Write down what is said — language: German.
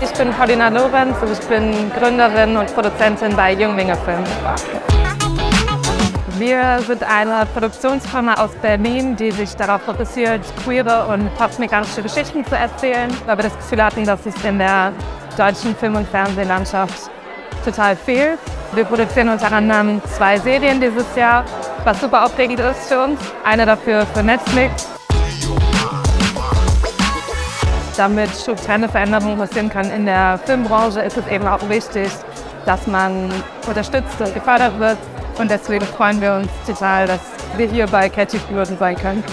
Ich bin Paulina Lorenz und ich bin Gründerin und Produzentin bei Junglinge Film. Wir sind eine Produktionsfirma aus Berlin, die sich darauf fokussiert, queere und postmigrantische Geschichten zu erzählen, weil wir das Gefühl hatten, dass es in der deutschen Film- und Fernsehlandschaft total fehlt. Wir produzieren unter anderem zwei Serien dieses Jahr, was super aufregend ist für uns. Eine dafür für Netflix. Damit strukturelle Veränderungen passieren kann in der Filmbranche, ist es eben auch wichtig, dass man unterstützt und gefördert wird. Und deswegen freuen wir uns total, dass wir hier bei Catchy Fluren sein können.